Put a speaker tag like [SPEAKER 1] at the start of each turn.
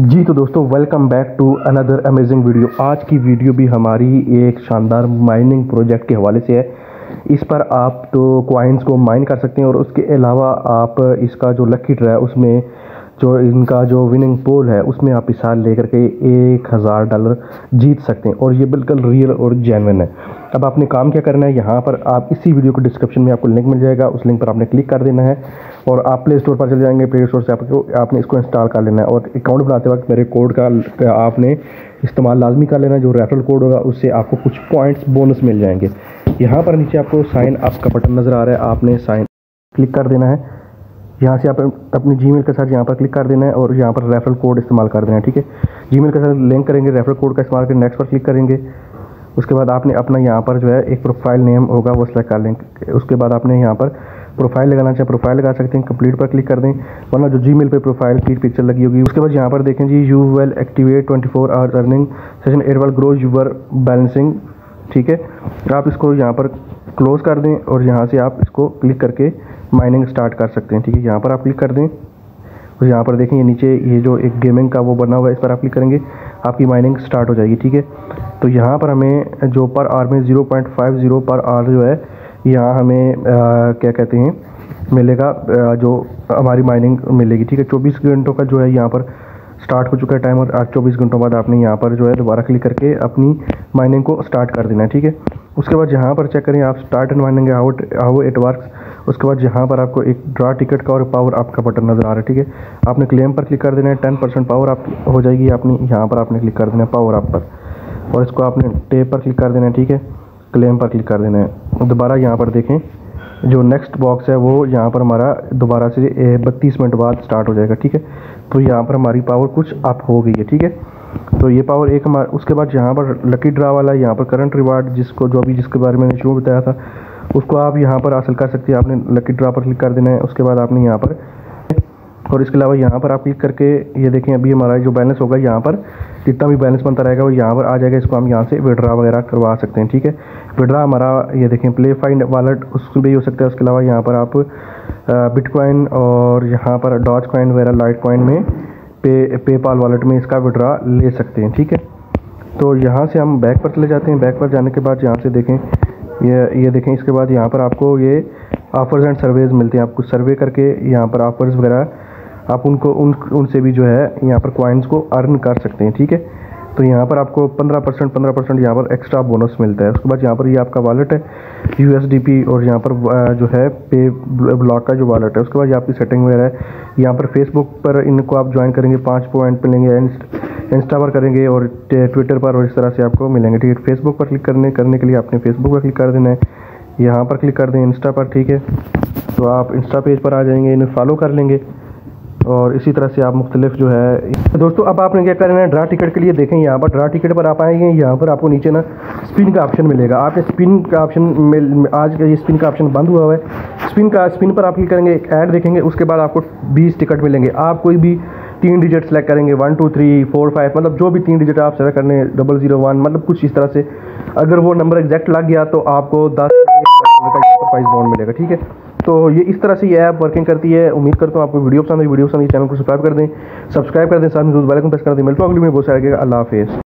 [SPEAKER 1] जी तो दोस्तों welcome back to another amazing video आज की वीडियो भी हमारी एक शानदार माइनिंग प्रोजेक्ट के हवाले से है। इस पर आप तो क्वाइंस को माइन कर सकते हैं और उसके अलावा आप इसका जो लकी ड्रा है, उसमें जो इनका जो विनिंग पोल है, उसमें आप हिस्सा लेकर के एक हज़ार डॉलर जीत सकते हैं और ये बिल्कुल रियल और जेनविन है। अब आपने काम क्या करना है? यहाँ पर आप इसी वीडियो को डिस्क्रिप्शन में आपको लिंक मिल जाएगा। उस लिंक पर आपने क्लिक कर देना है और आप प्ले स्टोर पर चले जाएँगे। प्ले स्टोर से आपको, आपने इसको इंस्टॉल कर लेना है और अकाउंट बनाते वक्त मेरे कोड का, आपने इस्तेमाल लाजमी कर लेना जो रेफरल कोड होगा, उससे आपको कुछ पॉइंट्स बोनस मिल जाएँगे। यहाँ पर नीचे आपको साइन अप का बटन नज़र आ रहा है। आपने साइन क्लिक कर देना है। यहाँ से आप अपनी जीमेल के साथ यहाँ पर क्लिक कर देना है और यहाँ पर रेफरल कोड इस्तेमाल कर देना है, ठीक है? जीमेल के साथ लिंक करेंगे रेफरल कोड का इस्तेमाल करके नेक्स्ट पर क्लिक करेंगे। उसके बाद आपने अपना यहाँ पर जो है एक प्रोफ़ाइल नेम होगा, वो सेलेक्ट कर लेंगे उसके बाद आपने यहाँ पर प्रोफ़ाइल लगाना चाहे प्रोफ़ाइल लगा सकते हैं कंप्लीट पर क्लिक कर दें। वरना जो जी पे प्रोफ़ाइल की पिक्चर लगी होगी, उसके बाद यहाँ पर देखें जी you will activate twenty four hours earning session air will grow your balancing ठीक है? आप इसको यहाँ पर क्लोज़ कर दें और यहाँ से आप इसको क्लिक करके माइनिंग स्टार्ट कर सकते हैं ठीक है? यहाँ पर आप क्लिक कर दें और यहाँ पर देखें ये नीचे ये जो एक गेमिंग का वो बना हुआ है इस पर आप क्लिक करेंगे आपकी माइनिंग स्टार्ट हो जाएगी ठीक है? तो यहाँ पर हमें जो पर आर में ज़ीरो पॉइंट फाइव ज़ीरो पर आर जो है यहाँ हमें आ, क्या कहते हैं मिलेगा जो हमारी माइनिंग मिलेगी ठीक है? चौबीस घंटों का जो है यहाँ पर स्टार्ट हो चुका है टाइम और आज चौबीस घंटों बाद आपने यहाँ पर जो है दोबारा क्लिक करके अपनी माइनिंग को स्टार्ट कर देना है, ठीक है? उसके बाद यहाँ पर चेक करें आप start and mining how it work उसके बाद यहाँ पर आपको एक ड्रा टिकट का और पावर आपका बटन नज़र आ रहा है, ठीक है? आपने क्लेम पर क्लिक कर देना है, टेन परसेंट पावर अप हो जाएगी आपने यहाँ पर आपने क्लिक कर देना है, पावर आप पर। और इसको आपने टेप पर क्लिक कर देना है, ठीक है? क्लेम पर क्लिक कर देना है। दोबारा यहाँ पर देखें जो नेक्स्ट बॉक्स है, वो यहाँ पर हमारा दोबारा से बत्तीस मिनट बाद स्टार्ट हो जाएगा, ठीक है? तो यहाँ पर हमारी पावर कुछ अप हो गई है, ठीक है? तो ये पावर एक हमारा, उसके बाद यहाँ पर लकी ड्रा वाला, यहाँ पर करंट रिवार्ड जिसको, जो अभी जिसके बारे में मैंने शुरू बताया था, उसको आप यहाँ पर हासिल कर सकते हैं। आपने लकी ड्रा पर क्लिक कर देना है, उसके बाद आपने यहाँ पर और इसके अलावा यहाँ पर आप क्लिक करके ये देखें, अभी हमारा जो बैलेंस होगा यहाँ पर, जितना भी बैलेंस बनता रहेगा वो यहाँ पर आ जाएगा। इसको हम यहाँ से विड्रा वगैरह करवा सकते हैं, ठीक है? विड्रा हमारा ये देखें प्ले फाइंड वॉलेट उसमें भी हो सकता है। उसके अलावा यहाँ पर आप बिटकॉइन और यहाँ पर डॉज कॉइन वगैरह लाइट कॉइन में पे पेपाल वॉलेट में इसका विड्रा ले सकते हैं, ठीक है? तो यहाँ से हम बैक पर चले जाते हैं। बैक पर जाने के बाद यहाँ से देखें, ये ये देखें, इसके बाद यहाँ पर आपको ये ऑफर्स एंड सर्वेज मिलते हैं। आपको सर्वे करके यहाँ पर ऑफर्स वगैरह आप उनको, उन, उनसे भी जो है यहाँ पर क्वाइंस को अर्न कर सकते हैं, ठीक है? तो यहाँ पर आपको 15 परसेंट, पंद्रह परसेंट यहाँ पर एक्स्ट्रा बोनस मिलता है। उसके बाद यहाँ पर ये यह आपका वॉलेट है यूएसडीपी और यहाँ पर जो है पे ब्लॉक का जो वॉलेट है, उसके बाद ये आपकी सेटिंग वगैरह है। यहाँ पर फेसबुक पर इनको आप ज्वाइन करेंगे, पाँच पॉइंट मिलेंगे इंस्टा पर करेंगे और ट्विटर पर और इस तरह से आपको मिलेंगे, ठीक है? फेसबुक पर क्लिक करने करने के लिए आपने फेसबुक पर क्लिक कर देना है। यहाँ पर क्लिक कर दें इंस्टा पर, ठीक है? तो आप इंस्टा पेज पर आ जाएँगे, इन्हें फॉलो कर लेंगे। और इसी तरह से आप मुख्तलिफ़ जो है दोस्तों अब आपने क्या करना है ड्रा टिकट के लिए देखें यहाँ पर ड्रा टिकट पर आप आएँगे यहाँ पर आपको नीचे ना स्पिन का ऑप्शन मिलेगा आपने स्पिन का ऑप्शन मिल आज का ये स्पिन का ऑप्शन बंद हुआ हुआ है स्पिन का स्पिन पर आप क्लिक करेंगे एक ऐड देखेंगे उसके बाद आपको बीस टिकट मिलेंगे आप कोई भी तीन डिजिट सेलेक्ट करेंगे one two three four five मतलब जो भी तीन डिजिट आप सेलेक्ट करने डबल ज़ीरो वन मतलब कुछ इस तरह से अगर वो नंबर एग्जैक्ट लग गया तो आपको दस प्राइस बॉन्ड मिलेगा ठीक है तो ये इस तरह से ये ऐप वर्किंग करती है। उम्मीद करता हूँ आपको वीडियो पसंद है वीडियो पसंद है चैनल को सब्सक्राइब कर दें सब्सक्राइब कर दें, साथ में बेल आइकन प्रेस कर दें, मिलता हूँ अगली में। बहुत सारे अल्लाह हाफिज़।